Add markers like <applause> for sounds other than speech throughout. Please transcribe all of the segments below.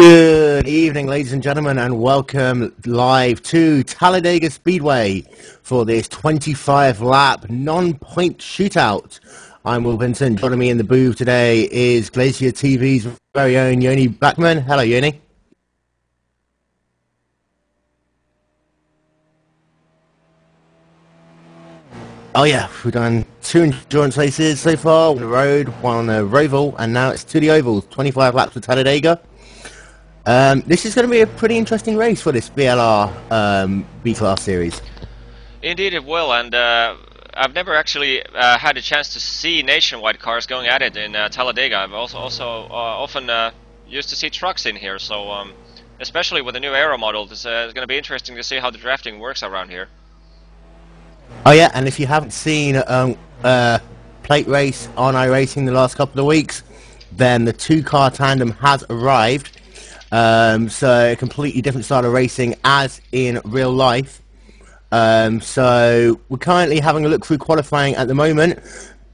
Good evening, ladies and gentlemen, and welcome live to Talladega Speedway for this 25-lap non-point shootout. I'm Will Vincent. Joining me in the booth today is Glacier TV's very own Yoni Backman. Hello, Yoni. Oh yeah, we've done two endurance races so far, on the road, one on the Roval, and now it's to the ovals, 25 laps for Talladega. Um, this is going to be a pretty interesting race for this VLR um, B-Class series. Indeed it will, and uh, I've never actually uh, had a chance to see nationwide cars going at it in uh, Talladega. I've also, also uh, often uh, used to see trucks in here, so um, especially with the new aero model, it's, uh, it's going to be interesting to see how the drafting works around here. Oh yeah, and if you haven't seen um, uh, plate race on iRacing the last couple of weeks, then the two-car tandem has arrived. Um, so a completely different style of racing as in real life. Um, so we're currently having a look through qualifying at the moment.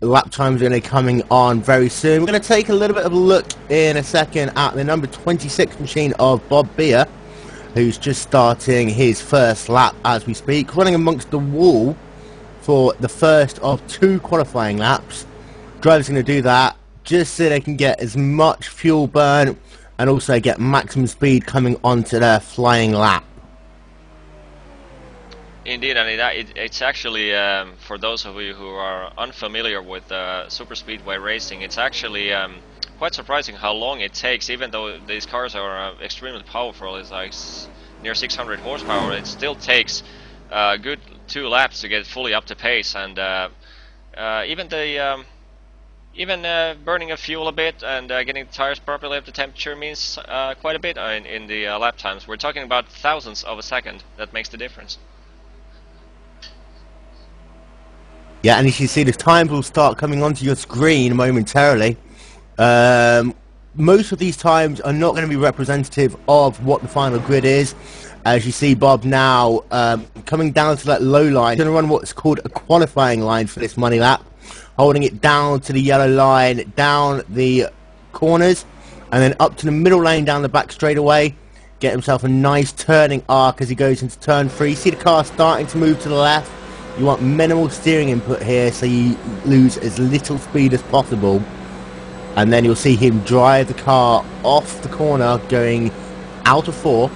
Lap times are going to be coming on very soon. We're going to take a little bit of a look in a second at the number 26 machine of Bob Beer, who's just starting his first lap as we speak, running amongst the wall for the first of two qualifying laps. Drivers going to do that just so they can get as much fuel burn and also get maximum speed coming onto their flying lap. Indeed, and it, it, it's actually, um, for those of you who are unfamiliar with uh, super speedway racing, it's actually um, quite surprising how long it takes, even though these cars are uh, extremely powerful, it's like near 600 horsepower, it still takes a good two laps to get fully up to pace, and uh, uh, even the um, even uh, burning a fuel a bit and uh, getting the tires properly up to temperature means uh, quite a bit in, in the uh, lap times. We're talking about thousandths of a second that makes the difference. Yeah, and as you see, the times will start coming onto your screen momentarily. Um, most of these times are not going to be representative of what the final grid is. As you see Bob now um, coming down to that low line, going to run what's called a qualifying line for this money lap, holding it down to the yellow line, down the corners, and then up to the middle lane down the back straightaway. Get himself a nice turning arc as he goes into turn three. See the car starting to move to the left. You want minimal steering input here so you lose as little speed as possible. And then you'll see him drive the car off the corner going out of four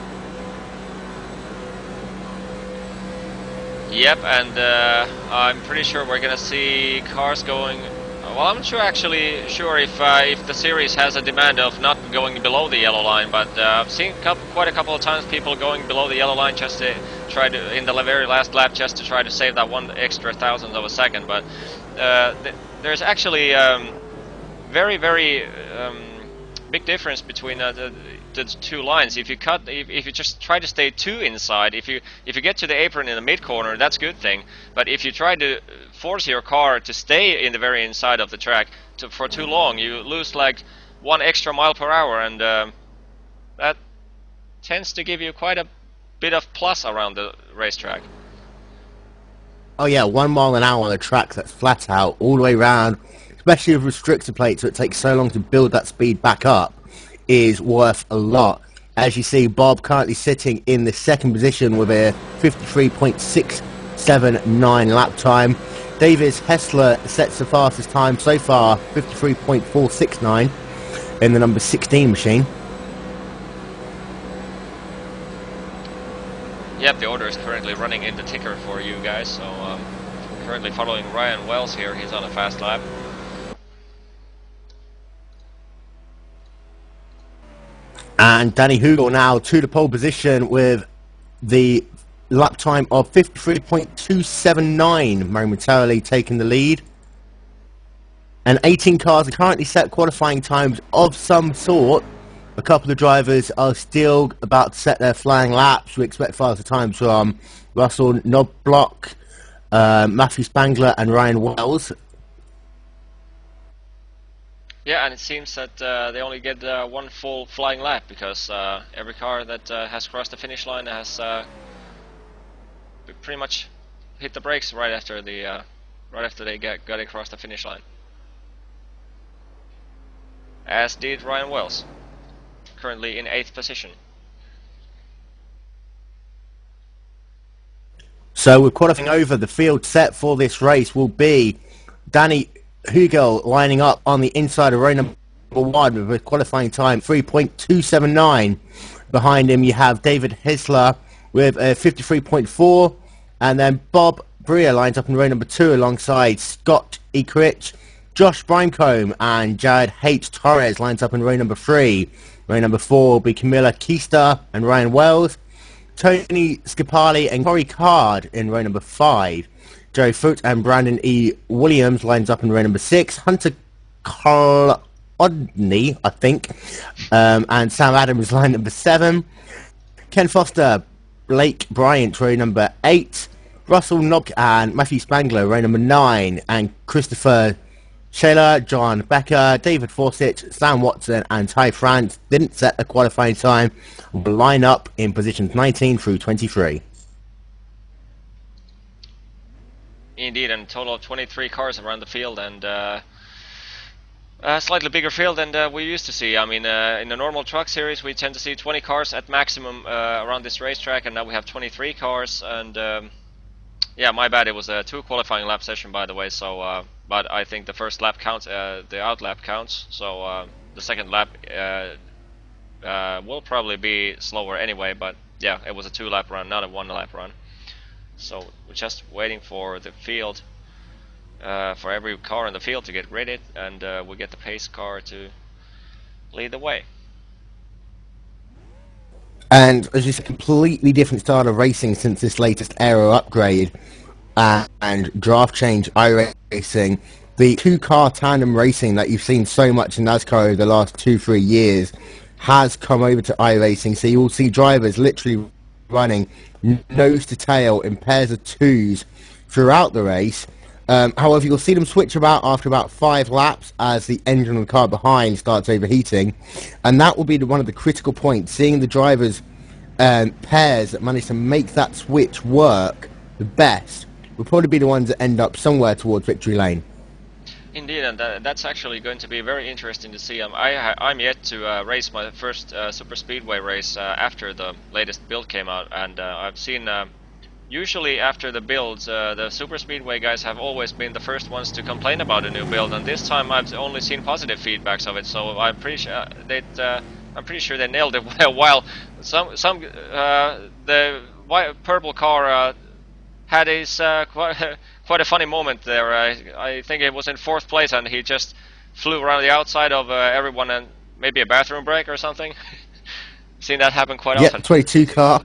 Yep, and uh, I'm pretty sure we're gonna see cars going. Well, I'm not sure actually sure if uh, if the series has a demand of not going below the yellow line, but uh, I've seen couple, quite a couple of times people going below the yellow line just to try to in the very last lap just to try to save that one extra thousandth of a second. But uh, th there's actually um, very very um, big difference between uh, the the two lines. If you cut, if, if you just try to stay two inside, if you if you get to the apron in the mid corner, that's a good thing. But if you try to force your car to stay in the very inside of the track to, for too long, you lose like one extra mile per hour, and um, that tends to give you quite a bit of plus around the racetrack. Oh yeah, one mile an hour on a track that's flat out all the way around, especially with restrictor plates, so it takes so long to build that speed back up is worth a lot. As you see, Bob currently sitting in the second position with a 53.679 lap time. Davis Hessler sets the fastest time so far, 53.469 in the number 16 machine. Yep, the order is currently running in the ticker for you guys, so um, currently following Ryan Wells here, he's on a fast lap. And Danny Hugel now to the pole position with the lap time of 53.279, momentarily taking the lead. And 18 cars are currently set qualifying times of some sort. A couple of drivers are still about to set their flying laps. We expect faster times from Russell Knobloch, uh, Matthew Spangler and Ryan Wells. Yeah, and it seems that uh, they only get uh, one full flying lap because uh, every car that uh, has crossed the finish line has uh, pretty much hit the brakes right after the uh, right after they get got across the finish line. As did Ryan Wells. currently in eighth position. So we're qualifying over. The field set for this race will be Danny Hugel lining up on the inside of row number one with a qualifying time 3.279. Behind him you have David Hessler with a 53.4 and then Bob Breer lines up in row number two alongside Scott Eckrich. Josh Brimcombe and Jared H. Torres lines up in row number three. Row number four will be Camilla Keister and Ryan Wells. Tony Scapali and Corey Card in row number five. Joe Foote and Brandon E. Williams lines up in row number six. Hunter Carl Odney, I think, um, and Sam Adams line number seven. Ken Foster, Blake Bryant, row number eight. Russell Knock and Matthew Spangler, row number nine, and Christopher Shayla, John Becker, David Fawcett, Sam Watson, and Ty France didn't set a qualifying time, line up in positions 19 through 23. Indeed, and a total of 23 cars around the field, and uh, a slightly bigger field than uh, we used to see. I mean, uh, in the normal truck series, we tend to see 20 cars at maximum uh, around this racetrack, and now we have 23 cars. And um, yeah, my bad. It was a two qualifying lap session, by the way. So, uh, but I think the first lap counts. Uh, the out lap counts. So uh, the second lap will probably be slower anyway. But yeah, it was a two lap run, not a one lap run. So we're just waiting for the field, uh, for every car in the field to get ready, and uh, we get the pace car to lead the way. And as you said, completely different style of racing since this latest aero upgrade uh, and draft change iRacing. The two-car tandem racing that you've seen so much in NASCAR over the last two, three years has come over to iRacing. So you will see drivers literally running nose to tail in pairs of twos throughout the race. Um, however, you'll see them switch about after about five laps as the engine of the car behind starts overheating. And that will be the, one of the critical points, seeing the drivers' um, pairs that manage to make that switch work the best will probably be the ones that end up somewhere towards victory lane. Indeed, and that, that's actually going to be very interesting to see. Um, I, I'm yet to uh, race my first uh, super speedway race uh, after the latest build came out, and uh, I've seen. Uh, usually, after the builds, uh, the super speedway guys have always been the first ones to complain about a new build, and this time I've only seen positive feedbacks of it. So I'm pretty sure they. I'm pretty sure they nailed it. <laughs> While some some the purple car had his <laughs> quite a funny moment there. I, I think it was in fourth place, and he just flew around the outside of uh, everyone and maybe a bathroom break or something. <laughs> Seen that happen quite yeah, often. 22 car.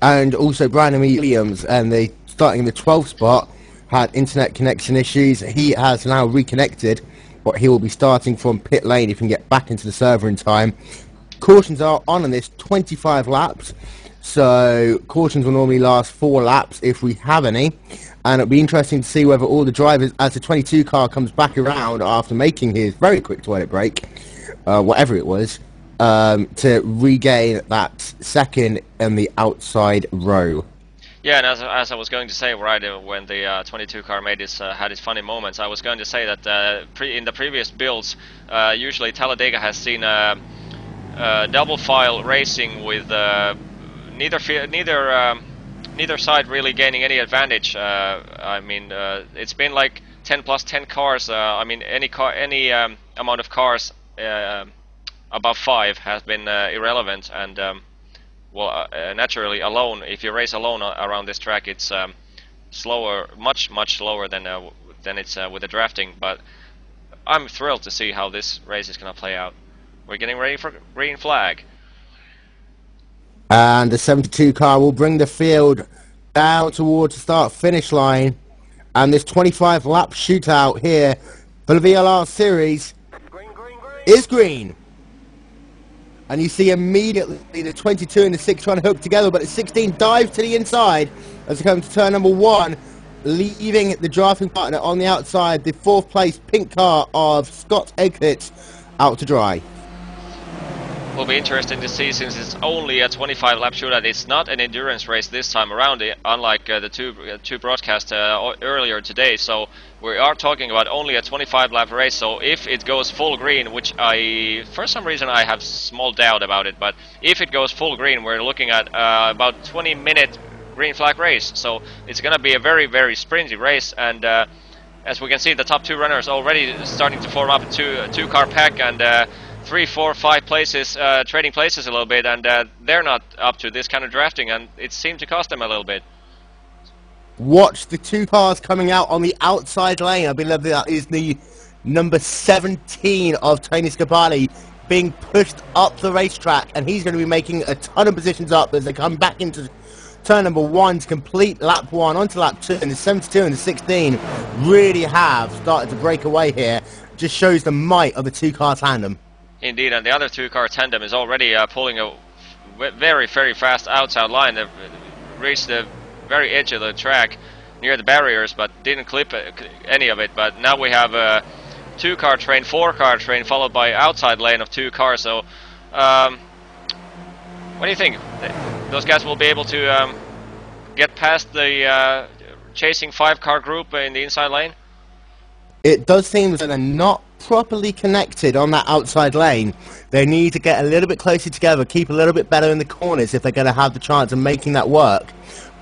And also Brandon Williams, and they starting in the 12th spot, had internet connection issues. He has now reconnected, but he will be starting from pit lane if he can get back into the server in time. Cautions are on on this 25 laps. So cautions will normally last four laps if we have any and it'll be interesting to see whether all the drivers, as the 22 car comes back around after making his very quick toilet break, uh, whatever it was, um, to regain that second in the outside row. Yeah, and as, as I was going to say, right uh, when the uh, 22 car made his uh, had his funny moments, I was going to say that uh, in the previous builds, uh, usually Talladega has seen a, double file racing with neither neither. Um, neither side really gaining any advantage. Uh, I mean, uh, it's been like 10 plus 10 cars. Uh, I mean, any car, any um, amount of cars uh, above five has been uh, irrelevant. And um, well, naturally, alone, if you race alone around this track, it's um, slower, much much slower than than it's with the drafting. But I'm thrilled to see how this race is going to play out. We're getting ready for green flag. And the 72 car will bring the field down towards the start finish line. And this 25 lap shootout here for the VLR series is green. And you see immediately the 22 and the 6 trying to hook together, but the 16 dives to the inside as it comes to turn number one, leaving the drafting partner on the outside, the fourth place pink car of Scott Eglitz out to dry. Will be interesting to see since it's only a 25 lap shootout. It's not an endurance race this time around, eh, unlike uh, the two uh, two broadcasts uh, earlier today. So we are talking about only a 25 lap race. So if it goes full green, which I for some reason I have small doubt about it, but if it goes full green, we're looking at uh, about 20 minute green flag race. So it's going to be a very very sprinty race and. Uh, as we can see, the top two runners already starting to form up a two, two car pack, and uh, three, four, five places, uh, trading places a little bit, and uh, they're not up to this kind of drafting, and it seemed to cost them a little bit. Watch the two cars coming out on the outside lane. I believe that is the number 17 of Tony Scapali being pushed up the racetrack, and he's going to be making a ton of positions up as they come back into turn number one to complete lap one onto lap two, and the 72 and the 16 really have started to break away here. Just shows the might of the two-car tandem. Indeed, and the other two-car tandem is already uh, pulling a very, very fast outside line. They've reached the very edge of the track near the barriers, but didn't clip uh, any of it. But now we have a two-car train, four-car train, followed by outside lane of two cars. So, um, what do you think? Those guys will be able to um, get past the uh, chasing five-car group in the inside lane? It does seem that they're not properly connected on that outside lane, they need to get a little bit closer together, keep a little bit better in the corners if they're going to have the chance of making that work.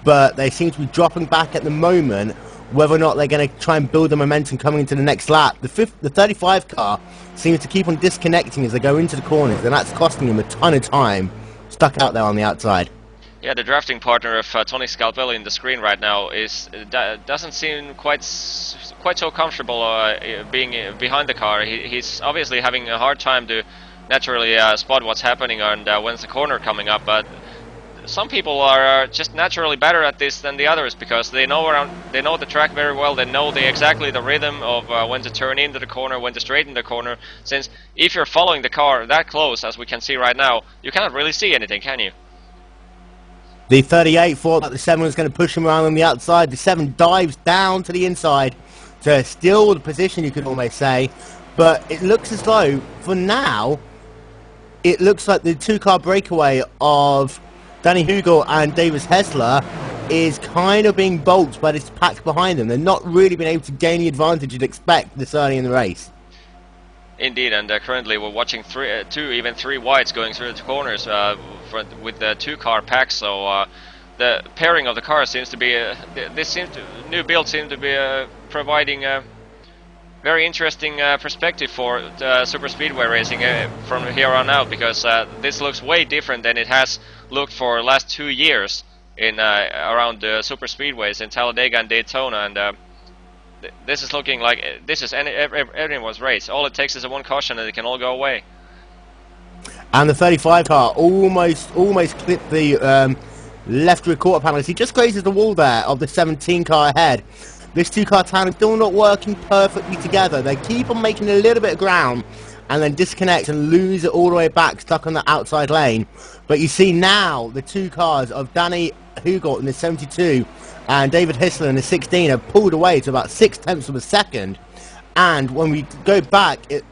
But they seem to be dropping back at the moment. Whether or not they're going to try and build the momentum coming into the next lap, the, fifth, the 35 car seems to keep on disconnecting as they go into the corners, and that's costing them a ton of time stuck out there on the outside. Yeah, the drafting partner of uh, Tony Scapali in the screen right now is uh, doesn't seem quite quite so comfortable uh, being uh, behind the car. He, he's obviously having a hard time to naturally uh, spot what's happening and uh, when's the corner coming up. But some people are just naturally better at this than the others because they know around they know the track very well. They know the exactly the rhythm of when to turn into the corner, when to straighten the corner. Since if you're following the car that close as we can see right now, you cannot really see anything, can you? The 38 thought that the 7 was going to push him around on the outside. The 7 dives down to the inside to steal the position, you could almost say. But it looks as though, for now, it looks like the two-car breakaway of Danny Hugel and Davis Hessler is kind of being bolted by this pack behind them. They're not really been able to gain the advantage you'd expect this early in the race. Indeed, and uh, currently we're watching three, uh, two, even three whites going through the corners uh, with the two-car pack. So uh, the pairing of the cars seems to be uh, this seems to, new build seems to be uh, providing a very interesting perspective for super speedway racing from here on out because this looks way different than it has looked for the last two years in around the super speedways in Talladega and Daytona and this is looking like uh, this is any, everyone's race. All it takes is a one caution and it can all go away. And the 35 car almost almost clipped the um, left rear quarter panel. He just grazes the wall there of the 17 car ahead. This two car tandem still not working perfectly together. They keep on making a little bit of ground and then disconnect and lose it all the way back, stuck on the outside lane. But you see now the two cars of Danny Hugel in the 72 and David Hessler in the 16 have pulled away to about six tenths of a second. And when we go back, it,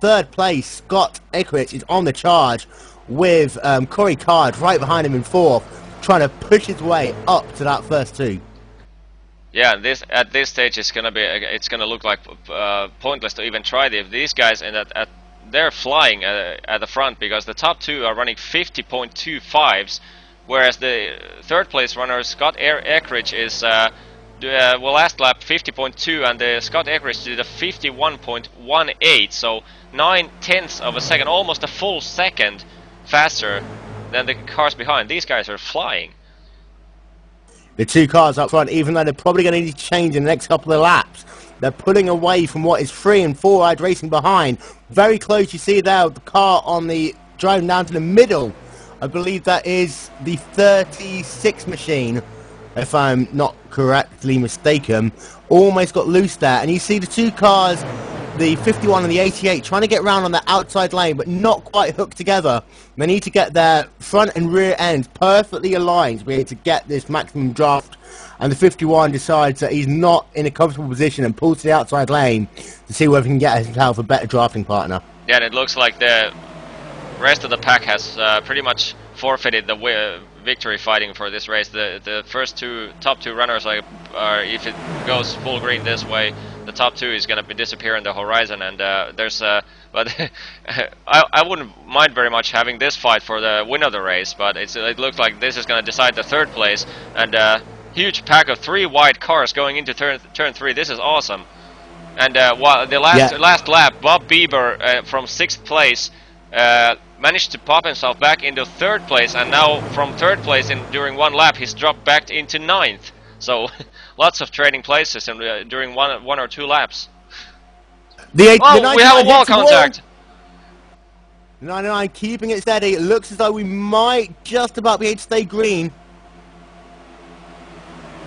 third place, Scott Eckrich is on the charge with um, Corey Card right behind him in fourth, trying to push his way up to that first two. Yeah, this at this stage it's gonna be it's gonna look like uh, pointless to even try this. These guys and at, at they're flying at, at the front because the top two are running 50.25s whereas the third place runner Scott Eckrich is uh, uh, well last lap 50.2 and the Scott Eckrich did a 51.18 so 9 tenths of a second almost a full second faster than the cars behind. These guys are flying. The two cars up front even though they're probably going to need to change in the next couple of laps they're pulling away from what is three and four wide racing behind. Very close you see there the car on the driving down to the middle. I believe that is the 36 machine, if I'm not correctly mistaken. Almost got loose there, and you see the two cars, the 51 and the 88, trying to get around on the outside lane, but not quite hooked together. They need to get their front and rear ends perfectly aligned to be able to get this maximum draft. And the 51 decides that he's not in a comfortable position and pulls to the outside lane to see whether he can get himself a better drafting partner. Yeah, and it looks like the rest of the pack has uh, pretty much forfeited the victory fighting for this race. The the first two top two runners are, are if it goes full green this way, the top two is going to disappear in the horizon. And uh, there's uh, <laughs> but I I wouldn't mind very much having this fight for the win of the race. But it's it looks like this is going to decide the third place and. Uh, huge pack of three white cars going into turn turn three. This is awesome. And uh, while the last Yeah. last lap, Bob Bieber uh, from sixth place uh, managed to pop himself back into third place, and now from third place in during one lap, he's dropped back into ninth. So <laughs> lots of trading places and uh, during one one or two laps. The, eight- Oh, the we have a 99 wall contact. 99 keeping it steady. It looks as though we might just about be able to stay green.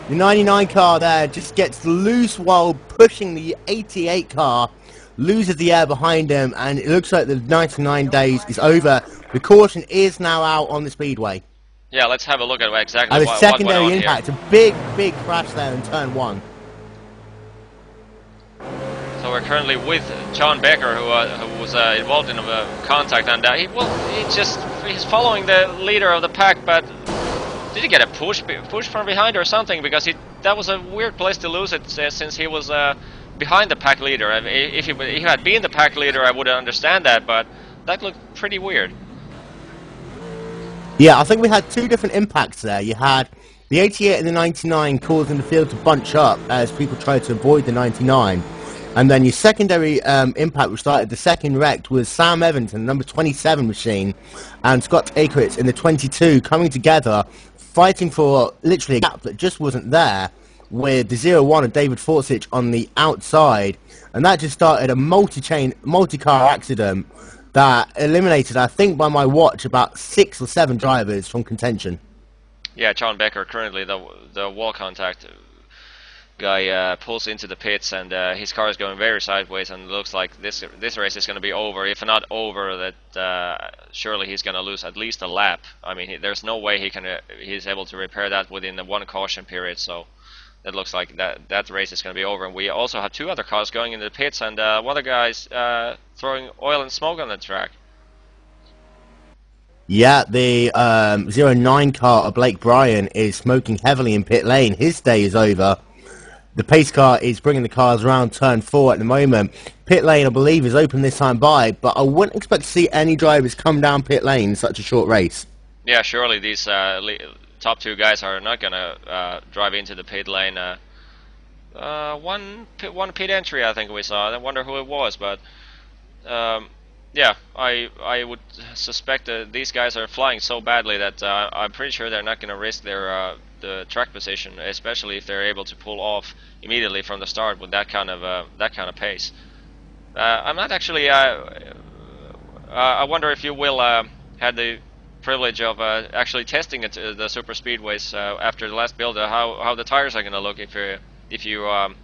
The 99 car there just gets loose while pushing the 88 car, loses the air behind him, and it looks like the 99 days is over. The caution is now out on the speedway. Yeah, let's have a look at exactly And what, what went secondary on here. impact, a big, big crash there in turn one. So we're currently with John Becker, who, uh, who was uh, involved in a contact, and uh, he well, he just he's following the leader of the pack, but did he get a push push from behind or something? Because he that was a weird place to lose it uh, since he was uh, behind the pack leader. If he, if he had been the pack leader, I would understand that, but that looked pretty weird. Yeah, I think we had two different impacts there. You had the 88 and the 99 causing the field to bunch up as people tried to avoid the 99. And then your secondary um, impact, which started the second wreck, was Sam Evans in the number 27 machine and Scott Akritz in the 22 coming together, fighting for literally a gap that just wasn't there with the 0-1 of David Forsyth on the outside. And that just started a multi-chain, multi-car accident that eliminated, I think by my watch, about six or seven drivers from contention. Yeah, John Becker currently the the wall contact guy uh, pulls into the pits and uh, his car is going very sideways and looks like this this race is going to be over. If not over, that uh, surely he's going to lose at least a lap. I mean, he, there's no way he can uh, he's able to repair that within the one caution period. So that looks like that that race is going to be over. And we also have two other cars going into the pits and uh, one of the guys uh, throwing oil and smoke on the track. Yeah, the um, 09 car of Blake Bryan is smoking heavily in pit lane. His day is over. The pace car is bringing the cars around turn four at the moment. Pit lane, I believe, is open this time by, but I wouldn't expect to see any drivers come down pit lane in such a short race. Yeah, surely these uh, top two guys are not gonna uh, drive into the pit lane. Uh, uh, one pit, one pit entry, I think we saw. I wonder who it was, but um, yeah, I I would suspect that these guys are flying so badly that uh, I'm pretty sure they're not gonna risk their uh, the track position, especially if they're able to pull off immediately from the start with that kind of uh, that kind of pace. I'm not actually. I wonder if you will had the privilege of uh, actually testing it, uh, the super speedways uh, after the last build. Uh, how how the tires are going to look if you if you um,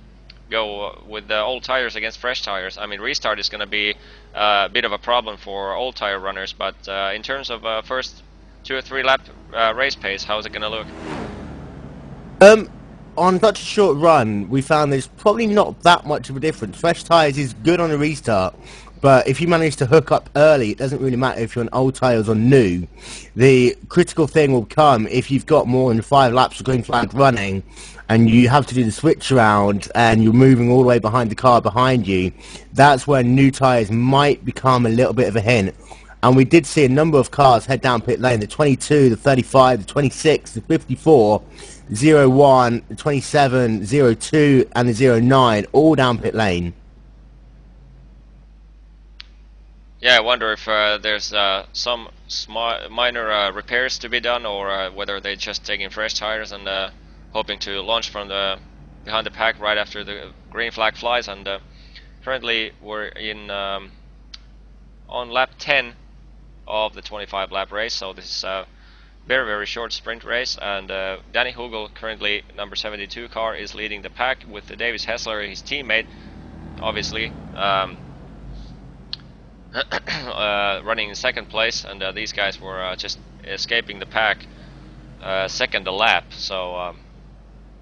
go with the old tires against fresh tires. I mean, restart is going to be uh, a bit of a problem for old tire runners, but uh, in terms of uh, first two or three lap uh, race pace, how is it going to look? Um, on such a short run, we found there's probably not that much of a difference. Fresh tyres is good on a restart, but if you manage to hook up early, it doesn't really matter if you're on old tyres or new. The critical thing will come if you've got more than five laps of green flag running, and you have to do the switch around, and you're moving all the way behind the car behind you. That's when new tyres might become a little bit of a hint. And we did see a number of cars head down pit lane, the 22, the 35, the 26, the 54, 01, the 27, 02, and the 09, all down pit lane. Yeah, I wonder if uh, there's uh, some minor uh, repairs to be done, or uh, whether they're just taking fresh tires and uh, hoping to launch from the behind the pack right after the green flag flies. And uh, currently, we're in um, on lap 10 of the 25 lap race, so this is a very very short sprint race. And Danny Hugel, currently number 72 car, is leading the pack with Davis Hessler, his teammate, obviously. Um, <clears throat> running in second place, and uh, these guys were uh, just escaping the pack uh, second a lap. So um,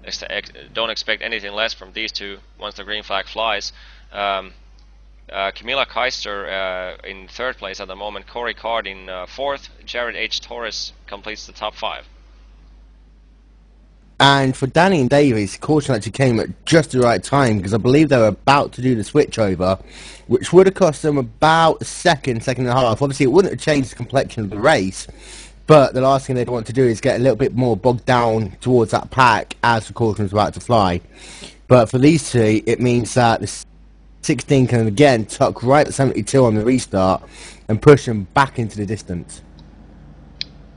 ex ex don't expect anything less from these two once the green flag flies. Um, Uh, Camila Keister uh, in third place at the moment. Corey Card in uh, fourth. Jared H. Torres completes the top five. And for Danny and Davies, caution actually came at just the right time because I believe they were about to do the switch over, which would have cost them about a second, second and a half. Obviously, it wouldn't have changed the complexion of the race, but the last thing they'd want to do is get a little bit more bogged down towards that pack as the caution was about to fly. But for these two, it means that the 16 can again tuck right at 72 on the restart and push them back into the distance.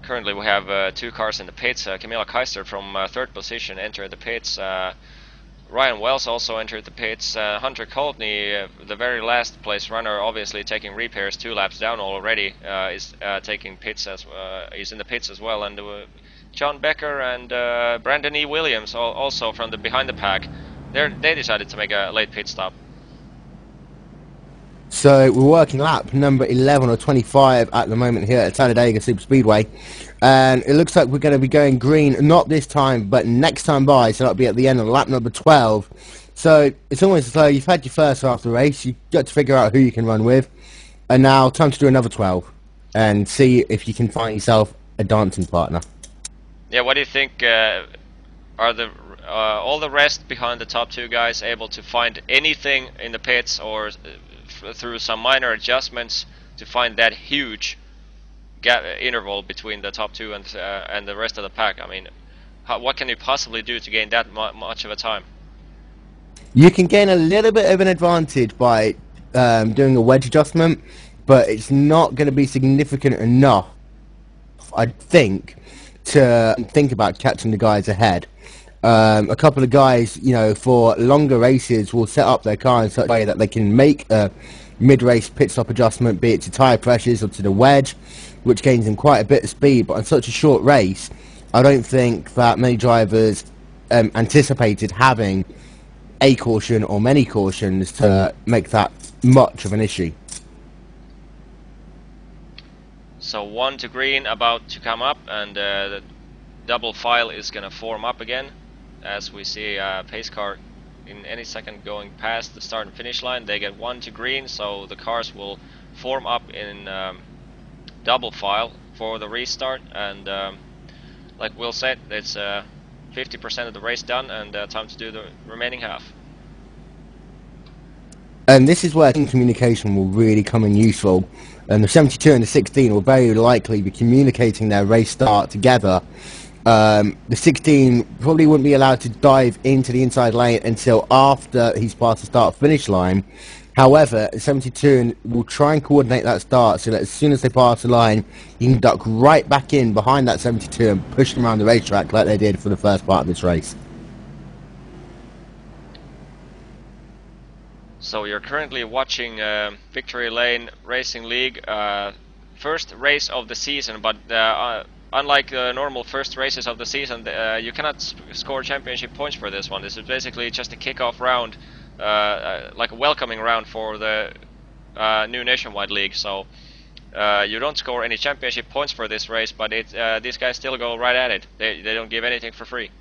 Currently, we have uh, two cars in the pits. Uh, Camila Keister from uh, third position entered the pits. Uh, Ryan Wells also entered the pits. Uh, Hunter Coultney, uh, the very last place runner, obviously taking repairs two laps down already, is taking pits as is in the pits as well. And John Becker and Brandon E. Williams, also from the behind the pack, they decided to make a late pit stop. So we're working lap number 11 or 25 at the moment here at Talladega Super Speedway. And it looks like we're going to be going green, not this time, but next time by. So that'll be at the end of lap number 12. So it's almost as though you've had your first half of the race. You've got to figure out who you can run with. And now time to do another 12 and see if you can find yourself a dancing partner. Yeah, what do you think? Uh, are the uh, all the rest behind the top two guys able to find anything in the pits or through some minor adjustments to find that huge gap interval between the top two and uh, and the rest of the pack. I mean, how, what can you possibly do to gain that mu much of a time? You can gain a little bit of an advantage by um, doing a wedge adjustment, but it's not going to be significant enough, I think, to think about catching the guys ahead. Um, a couple of guys, you know, for longer races will set up their car in such a way that they can make a mid-race pit stop adjustment, be it to tyre pressures or to the wedge, which gains them quite a bit of speed. But on such a short race, I don't think that many drivers um, anticipated having a caution or many cautions to make that much of an issue. So one to green about to come up and uh, the double file is going to form up again as we see a pace car in any second going past the start and finish line. They get one to green so the cars will form up in um, double file for the restart. And um, like Will said it's 50% uh, of the race done and uh, time to do the remaining half. And this is where communication will really come in useful. And the 72 and the 16 will very likely be communicating their race start together um, the 16 probably wouldn't be allowed to dive into the inside lane until after he's passed the start finish line. However, 72 will try and coordinate that start so that as soon as they pass the line, you can duck right back in behind that 72 and push them around the racetrack like they did for the first part of this race. So you're currently watching uh, Victory Lane Racing League, uh, first race of the season, but uh, uh unlike the normal first races of the season, uh, you cannot score championship points for this one. This is basically just a kickoff round, uh, uh like a welcoming round for the uh, new nationwide league. So uh, you don't score any championship points for this race, but it, these guys still go right at it. They they don't give anything for free.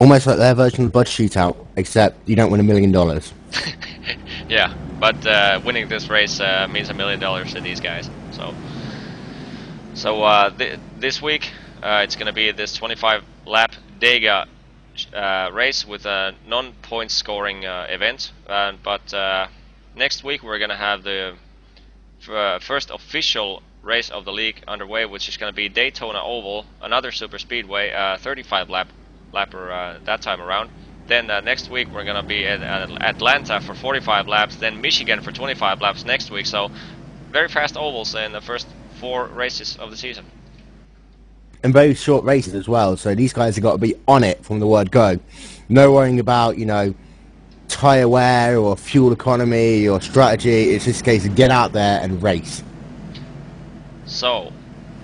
Almost like their version of the Bud Shootout, except you don't win a million dollars. <laughs> yeah, but uh, winning this race uh, means a million dollars to these guys. So, so uh, th this week uh, it's going to be this 25 lap Dega uh, race with a non-point scoring uh, event. but next week we're going to have the first official race of the league underway, which is going to be Daytona Oval, another super speedway, 35 lap lapper that time around. Then uh, next week we're gonna be at, at, Atlanta for 45 laps. Then Michigan for 25 laps next week. So very fast ovals in the first four races of the season. And very short races as well. So these guys have got to be on it from the word go. No worrying about you know tire wear or fuel economy or strategy. It's just a case of get out there and race. So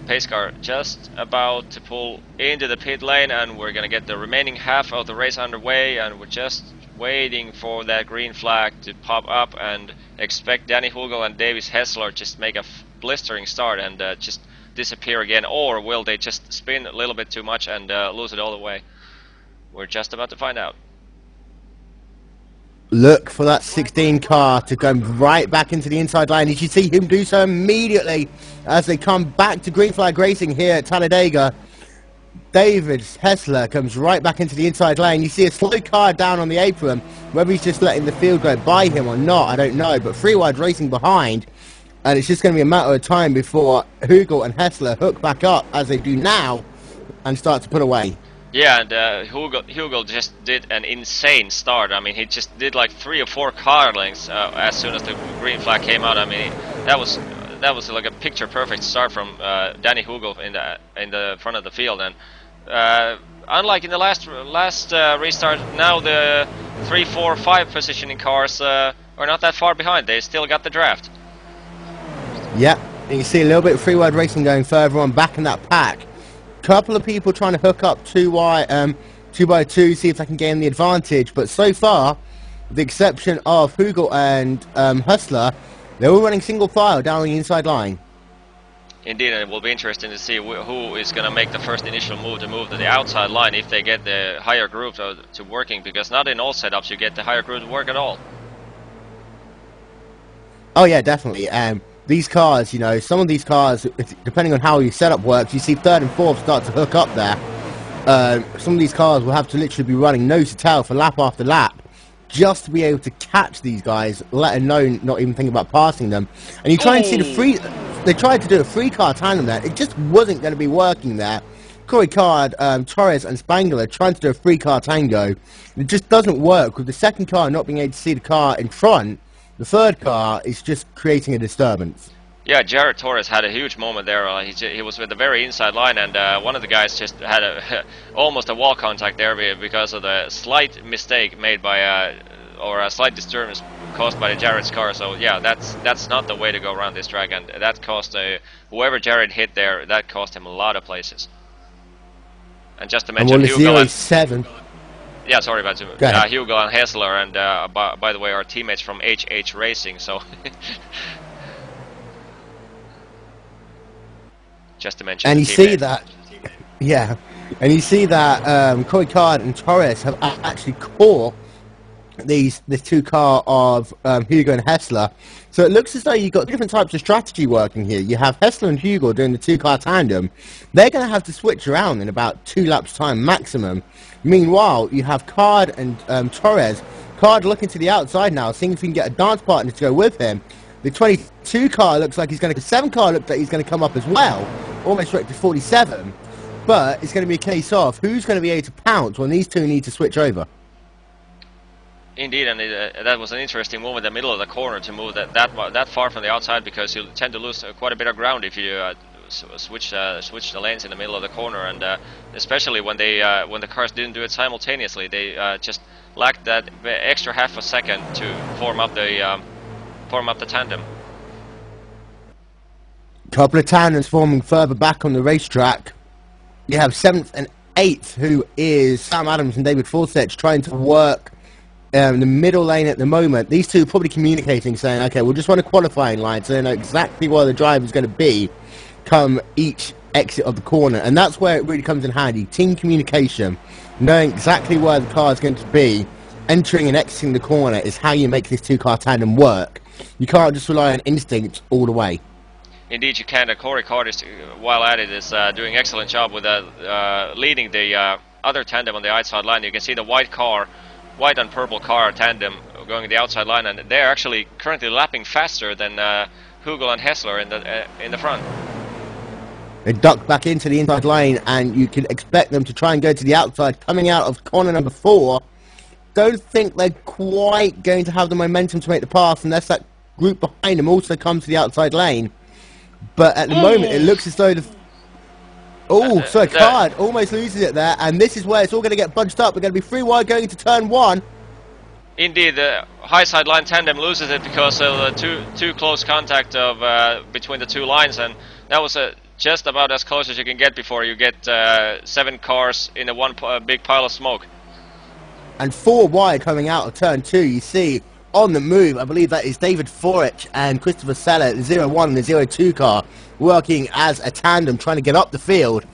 pace car just about to pull into the pit lane and we're gonna get the remaining half of the race underway and we're just waiting for that green flag to pop up and expect Danny Hugel and Davis Hessler just make a blistering start and uh, just disappear again or will they just spin a little bit too much and uh, lose it all the way? We're just about to find out look for that 16 car to go right back into the inside line. You should see him do so immediately as they come back to green flag racing here at Talladega. David Hessler comes right back into the inside lane. You see a slow car down on the apron. Whether he's just letting the field go by him or not, I don't know. But three wide racing behind. And it's just going to be a matter of time before Hugel and Hessler hook back up, as they do now, and start to put away. Yeah, and uh, Hugo, Hugo just did an insane start. I mean, he just did like three or four car lengths uh, as soon as the green flag came out. I mean, that was that was like a picture perfect start from uh, Danny Hugo in the in the front of the field. And uh, unlike in the last last uh, restart, now the three, four, five positioning cars uh, are not that far behind. They still got the draft. Yeah, you see a little bit of free wide racing going further on back in that pack couple of people trying to hook up two by um, two by two, see if they can gain the advantage. But so far, with the exception of Hugel and um, Hessler, they're all running single file down the inside line. Indeed, and it will be interesting to see who is going to make the first initial move to move to the outside line if they get the higher group to, to working, because not in all setups you get the higher group to work at all. Oh yeah, definitely. Um, these cars, you know, some of these cars, depending on how your setup works, you see third and fourth start to hook up there. Uh, some of these cars will have to literally be running nose to tail for lap after lap just to be able to catch these guys, let alone not even think about passing them. And you try and see the free... They tried to do a free car tandem there. It just wasn't going to be working there. Corey Card, um, Torres and Spangler trying to do a free car tango. It just doesn't work with the second car not being able to see the car in front the third car is just creating a disturbance. Yeah, Jared Torres had a huge moment there. Uh, he, he was with the very inside line, and uh, one of the guys just had a, <laughs> almost a wall contact there because of the slight mistake made by, uh, or a slight disturbance caused by the Jared's car. So yeah, that's that's not the way to go around this track, and that cost uh, whoever Jared hit there. That cost him a lot of places. And just to mention, and Hugo seven. Yeah, sorry about uh, Hugo and Hessler, and uh, by, by, the way, our teammates from HH Racing. So, <laughs> just to mention. And you see that, yeah, and you see that um, Corey Card and Torres have actually caught these the two car of um, Hugo and Hessler. So it looks as though you've got different types of strategy working here. You have Hessler and Hugo doing the two car tandem. They're going to have to switch around in about two laps time maximum. Meanwhile, you have Card and um, Torres. Card looking to the outside now, seeing if he can get a dance partner to go with him. The 22 car looks like he's going to... The 7 car looks like he's going to come up as well. Almost right to 47. But it's going to be a case of who's going to be able to pounce when these two need to switch over. Indeed, and it, uh, that was an interesting move in the middle of the corner to move that that, that far from the outside because you tend to lose uh, quite a bit of ground if you uh, switch uh, switch the lanes in the middle of the corner, and uh, especially when they uh, when the cars didn't do it simultaneously, they uh, just lacked that extra half a second to form up the um, form up the tandem. Couple of tandems forming further back on the racetrack. You have seventh and eighth, who is Sam Adams and David Forsett, trying to work um, the middle lane at the moment. These two are probably communicating, saying, "Okay, we'll just run a qualifying line, so they know exactly where the driver is going to be." come each exit of the corner, and that's where it really comes in handy. Team communication, knowing exactly where the car is going to be, entering and exiting the corner is how you make this two-car tandem work. You can't just rely on instinct all the way. Indeed, you can. Uh, Corey Cardis, while at it, is uh, doing excellent job with uh, uh, leading the uh, other tandem on the outside line. You can see the white car, white and purple car tandem going the outside line, and they're actually currently lapping faster than uh, Hugel and Hessler in the in the front. They duck back into the inside lane, and you can expect them to try and go to the outside. Coming out of corner number four, don't think they're quite going to have the momentum to make the pass unless that group behind them also comes to the outside lane. But at the moment, it looks as though the Oh, uh, so Card almost loses it there, and this is where it's all going to get bunched up. We're going to be free wide going into turn one. Indeed, the high side line tandem loses it because of the too too close contact of uh, between the two lines, and that was a just about as close as you can get before you get uh, seven cars in a one uh, big pile of smoke. And four wide coming out of turn two, you see on the move, I believe that is David Forich and Christopher Seller, the 01 and the 02 car, working as a tandem trying to get up the field.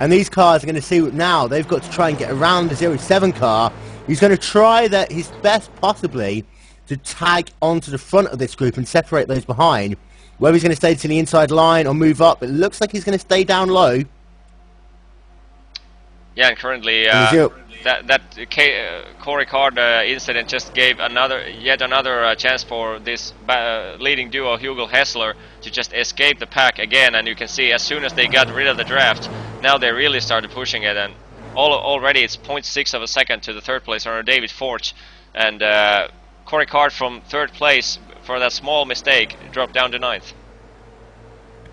And these cars are going to see now they've got to try and get around the 07 car He's going to try that his best possibly to tag onto the front of this group and separate those behind. Whether he's going to stay to the inside line or move up, it looks like he's going to stay down low. Yeah, and currently uh, that that K, uh, Corey Card uh, incident just gave another yet another uh, chance for this uh, leading duo Hugo Hessler to just escape the pack again. And you can see as soon as they got rid of the draft, now they really started pushing it. And all, already it's 0.6 of a second to the third place runner David Forge, and uh, Corey Card from third place for that small mistake dropped down to ninth.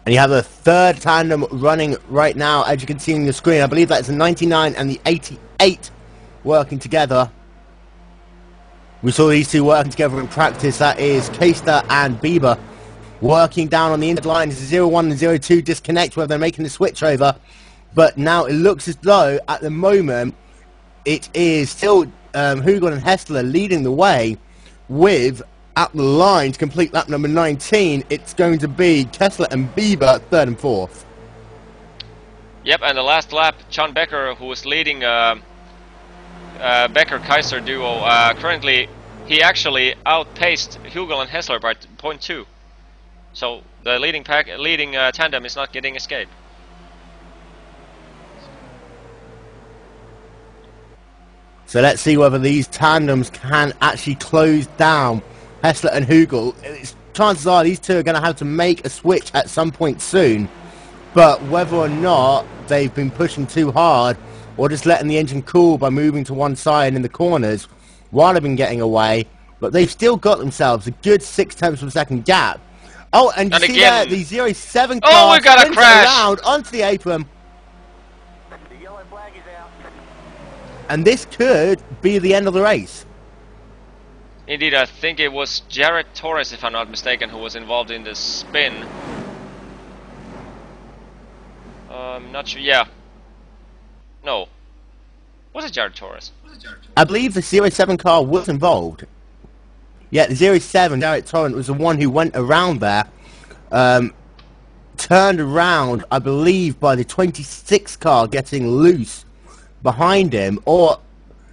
And you have a third tandem running right now, as you can see on the screen. I believe that's the 99 and the 88 working together. We saw these two working together in practice. That is Keister and Bieber working down on the inside line. It's a 0-1 and 0-2 disconnect where they're making the switch over. But now it looks as though, at the moment, it is still um, Hugel and Hessler leading the way with at the line to complete lap number 19, it's going to be Kessler and Bieber third and fourth. Yep, and the last lap, John Becker, who was leading uh, uh, Becker-Kaiser duo, uh, currently he actually outpaced Hugel and Hessler by 0.2. So the leading pack, leading uh, tandem is not getting escape. So let's see whether these tandems can actually close down Hessler and Hugel. It's, chances are these two are going to have to make a switch at some point soon. But whether or not they've been pushing too hard or just letting the engine cool by moving to one side in the corners while they've been getting away. But they've still got themselves a good six tenths of a second gap. Oh, and you and see again, there, the 07 car oh, we got a crash. around onto the apron. And this could be the end of the race. Indeed, I think it was Jared Torres, if I'm not mistaken, who was involved in the spin. Um, not sure. Yeah. No. Was it Jared Torres? I believe the 07 car was involved. Yeah, the 07, Jared Torres, was the one who went around there. Um, turned around, I believe, by the 26 car getting loose behind him. Or,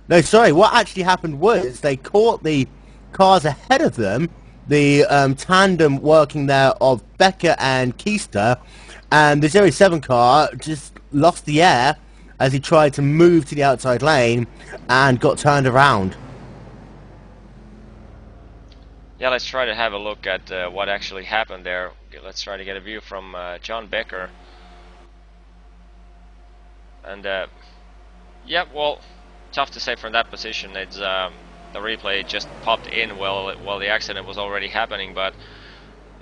no, sorry, what actually happened was they caught the cars ahead of them, the um, tandem working there of Becker and Keister, and the 07 car just lost the air as he tried to move to the outside lane and got turned around. Yeah, let's try to have a look at uh, what actually happened there. Let's try to get a view from uh, John Becker. And, uh, yeah, well, tough to say from that position. It's um, the replay just popped in while while the accident was already happening. But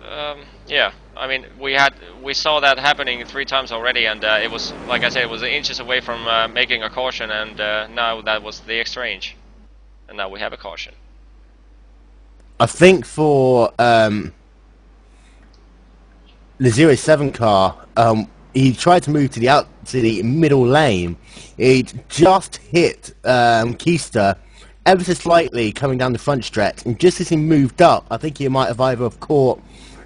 um, yeah, I mean we had we saw that happening three times already, and uh, it was like I said, it was inches away from uh, making a caution, and uh, now that was the exchange, and now we have a caution. I think for um, the 07 car, um, he tried to move to the out to the middle lane. He just hit um, Keister ever so slightly coming down the front stretch, and just as he moved up, I think he might have either caught,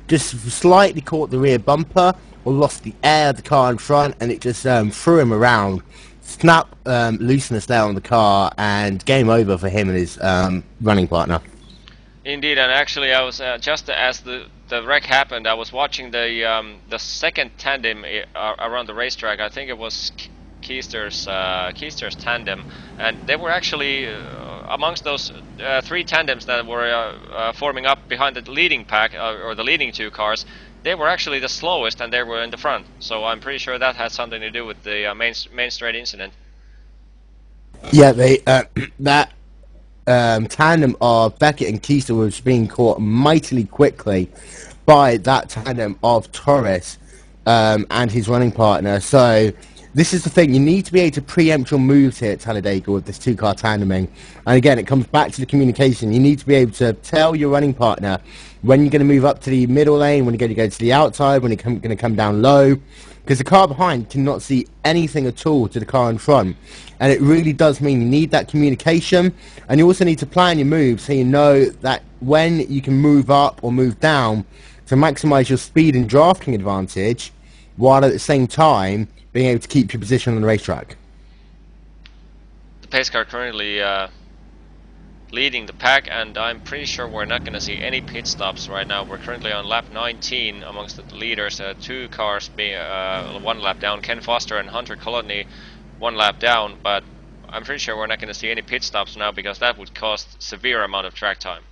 just slightly caught the rear bumper, or lost the air of the car in front, and it just um, threw him around. Snap um, looseness there on the car, and game over for him and his um, running partner. Indeed, and actually, I was uh, just as the the wreck happened, I was watching the um, the second tandem uh, around the racetrack. I think it was Keister's uh, Keister's tandem, and they were actually uh, amongst those uh, three tandems that were uh, uh, forming up behind the leading pack uh, or the leading two cars. They were actually the slowest, and they were in the front. So I'm pretty sure that had something to do with the main main straight incident. Yeah, they <clears throat> that um, tandem of Becker and Keister was being caught mightily quickly by that tandem of Torres um, and his running partner. So this is the thing, you need to be able to preempt your moves here at Talladega with this two-car tandeming. And again, it comes back to the communication. You need to be able to tell your running partner when you're going to move up to the middle lane, when you're going to go to the outside, when you're going to come down low. Because the car behind cannot see anything at all to the car in front. And it really does mean you need that communication. And you also need to plan your moves so you know that when you can move up or move down to maximize your speed and drafting advantage, while at the same time being able to keep your position on the racetrack. The pace car currently uh, leading the pack, and I'm pretty sure we're not going to see any pit stops right now. We're currently on lap 19 amongst the leaders, uh, two cars being uh, one lap down. Ken Foster and Hunter Colony one lap down, but I'm pretty sure we're not going to see any pit stops now because that would cost severe amount of track time.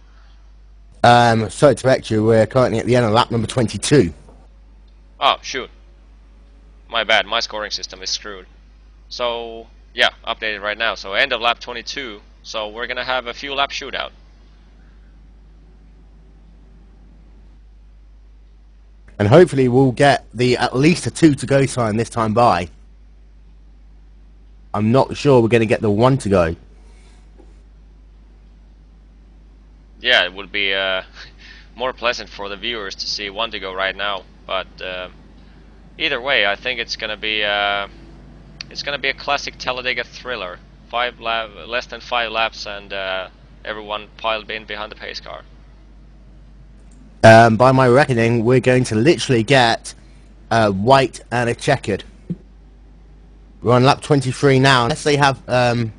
Um, sorry to correct you, we're currently at the end of lap number 22. Oh, shoot. My bad, my scoring system is screwed. So, yeah, updated right now. So end of lap 22, so we're gonna have a few lap shootout. And hopefully we'll get the at least a two to go sign this time by. I'm not sure we're going to get the one to go. Yeah, it would be uh, <laughs> more pleasant for the viewers to see one to go right now. But uh, either way, I think it's gonna be uh, it's gonna be a classic Talladega thriller. Five lap, less than five laps, and uh, everyone piled in behind the pace car. Um, by my reckoning, we're going to literally get a white and a checkered. We're on lap 23 now. Unless they have, um,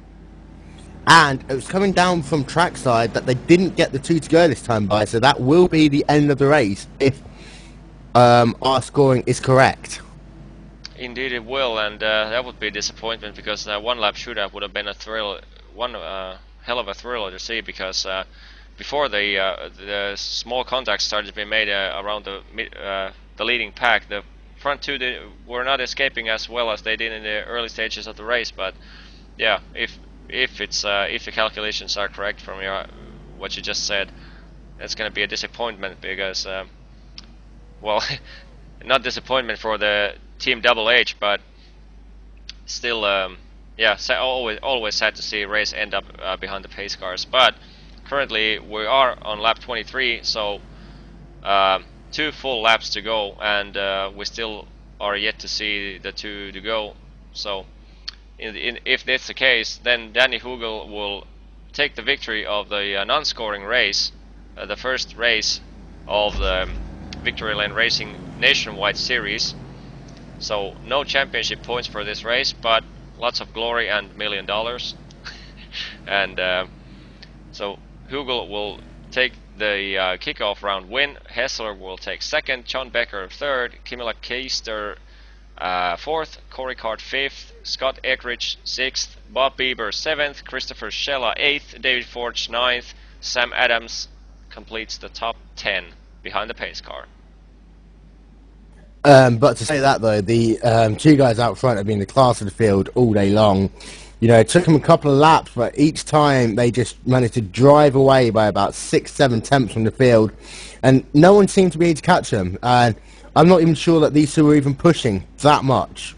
and it was coming down from trackside that they didn't get the two to go this time by, so that will be the end of the race if um, our scoring is correct. Indeed, it will, and uh, that would be a disappointment because uh, one lap shootout would have been a thrill, one uh, hell of a thriller to see because uh, before the uh, the small contacts started to be made uh, around the the leading pack, the front two did, were not escaping as well as they did in the early stages of the race. But yeah, if if it's if the calculations are correct from your what you just said, it's going to be a disappointment because well, <laughs> not disappointment for the team Double H, but still, um, yeah, always always sad to see race end up uh, behind the pace cars. But currently we are on lap 23, so. Um, two full laps to go and uh, we still are yet to see the two to go so in, in, if that's the case then Danny Hugel will take the victory of the uh, non-scoring race uh, the first race of the Victory Lane Racing Nationwide Series. So no championship points for this race but lots of glory and million dollars. <laughs> And uh, so Hugel will take the uh, kickoff round win. Hessler will take second, John Becker third, Kimila Keister uh, fourth, Corey Card fifth, Scott Eckrich sixth, Bob Bieber seventh, Christopher Schella eighth, David Forge ninth, Sam Adams completes the top ten behind the pace car. Um, but to say that though, the um, two guys out front have been the class of the field all day long. You know, it took them a couple of laps, but each time they just managed to drive away by about six, seven tenths from the field, and no one seemed to be able to catch them. And I'm not even sure that these two were even pushing that much.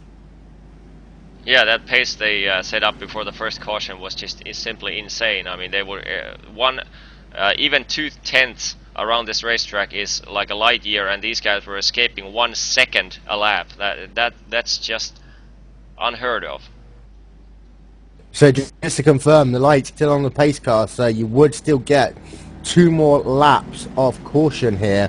Yeah, that pace they uh, set up before the first caution was just simply insane. I mean, they were uh, one, uh, even two tenths around this racetrack is like a light year, and these guys were escaping one second a lap. That that that's just unheard of. So just to confirm, the light's still on the pace car, so you would still get two more laps of caution here,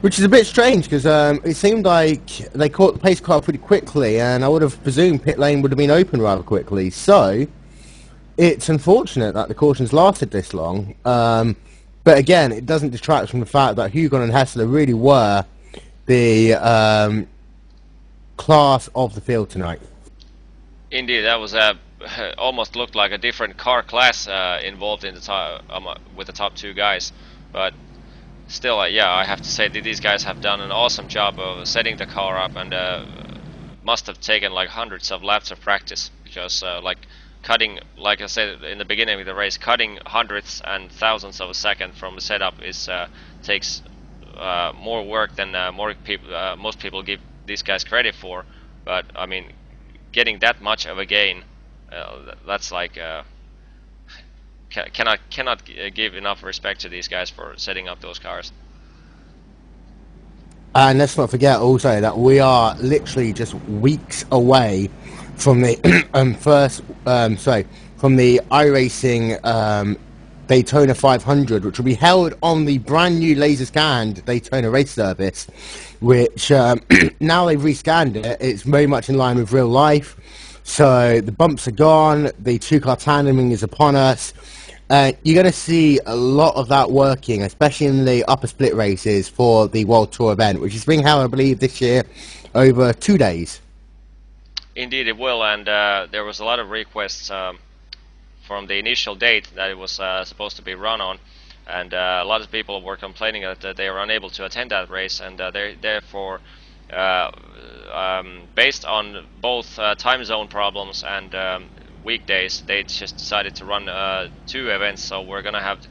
which is a bit strange because um, it seemed like they caught the pace car pretty quickly, and I would have presumed pit lane would have been open rather quickly. So it's unfortunate that the cautions lasted this long, um, but again, it doesn't detract from the fact that Hugon and Hessler really were the um, class of the field tonight. Indeed, that was a <laughs> almost looked like a different car class uh, involved in the top um, with the top two guys, but still, uh, yeah, I have to say that these guys have done an awesome job of setting the car up and uh, must have taken like hundreds of laps of practice because uh, like cutting, like I said in the beginning of the race, cutting hundreds and thousands of a second from the setup is uh, takes uh, more work than more people most people give these guys credit for. But I mean, getting that much of a gain uh, that's like uh, cannot cannot uh, give enough respect to these guys for setting up those cars. And let's not forget also that we are literally just weeks away from the <clears throat> um, first, um, sorry, from the iRacing um, Daytona 500, which will be held on the brand new laser scanned Daytona race service, which um, <clears throat> now they've rescanned it. It's very much in line with real life. So the bumps are gone, the two-car tandeming is upon us, Uh, you're going to see a lot of that working, especially in the upper split races for the World Tour event, which is being held, I believe, this year over two days. Indeed, it will, and uh, there was a lot of requests um, from the initial date that it was uh, supposed to be run on, and uh, a lot of people were complaining that they were unable to attend that race, and uh, they therefore, uh, um, based on both uh, time zone problems and um, weekdays, they just decided to run two events. So we're gonna have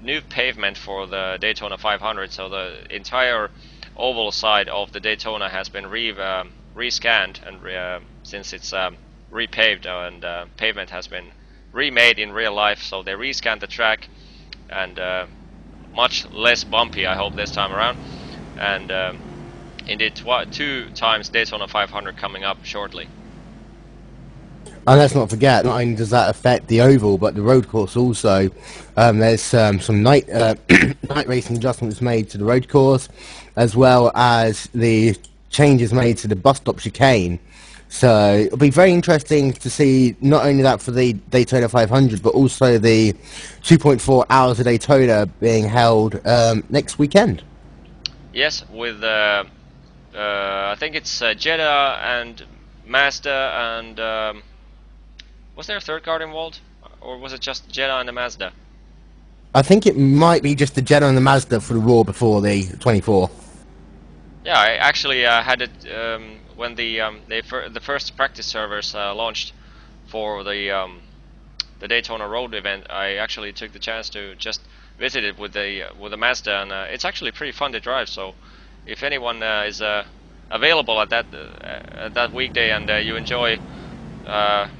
new pavement for the Daytona 500, so the entire oval side of the Daytona has been re um, rescanned and re uh, since it's um, repaved uh, and uh, pavement has been remade in real life so they rescanned the track and uh, much less bumpy I hope this time around and um, indeed two times Daytona 500 coming up shortly and let's not forget, not only does that affect the oval, but the road course also. Um, there's um, some night uh, <coughs> night racing adjustments made to the road course, as well as the changes made to the bus stop chicane. So it'll be very interesting to see not only that for the Daytona 500, but also the 2.4 hours of Daytona being held um, next weekend. Yes, with uh, uh, I think it's uh, Jetta and Mazda and. Um was there a third car involved? Or was it just Jetta and the Mazda? I think it might be just the Jetta and the Mazda for the Roar before the 24. Yeah, I actually uh, had it um, when the um, fir the first practice servers uh, launched for the um, the Daytona Road event. I actually took the chance to just visit it with the uh, with the Mazda, and uh, it's actually pretty fun to drive. So, if anyone uh, is uh, available at that at that weekday and you enjoy